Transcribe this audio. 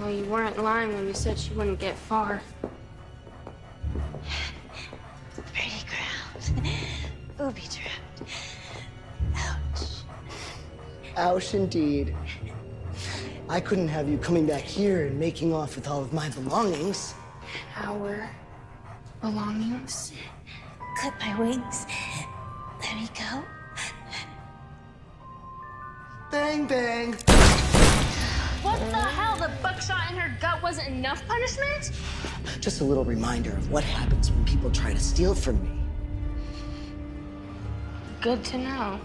Well, you weren't lying when you said she wouldn't get far. Pretty ground. Booby trapped. Ouch. Ouch indeed. I couldn't have you coming back here and making off with all of my belongings. Our belongings. Clip my wings. Let me go. Bang, bang. In her gut wasn't enough punishment? Just a little reminder of what happens when people try to steal from me. Good to know.